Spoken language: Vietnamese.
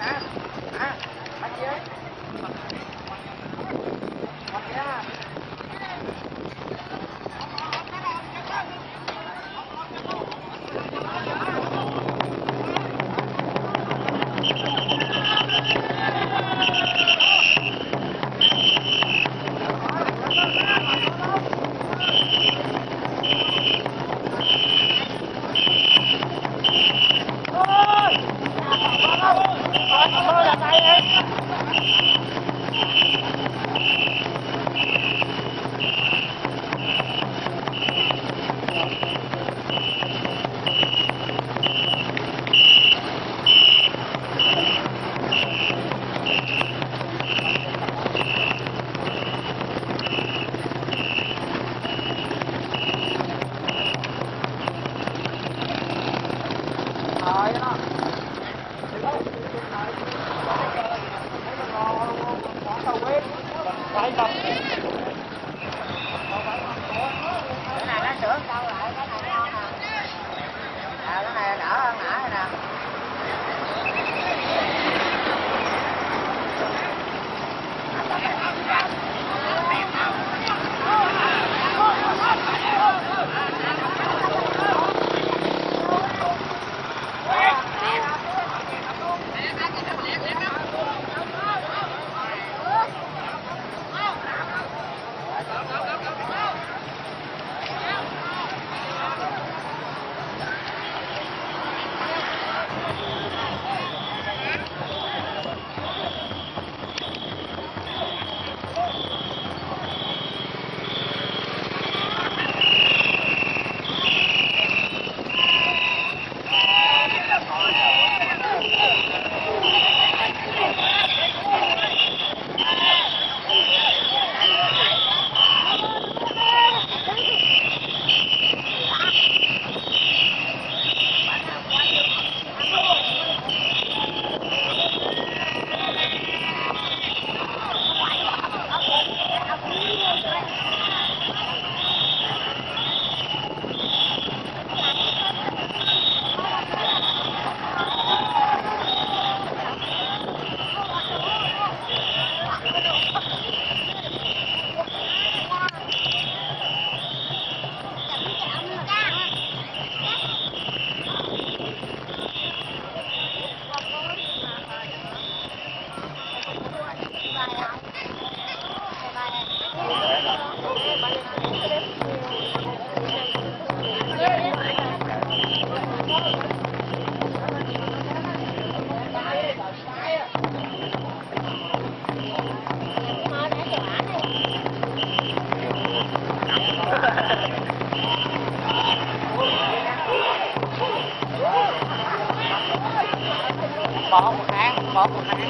ask bỏ một tháng bỏ một tháng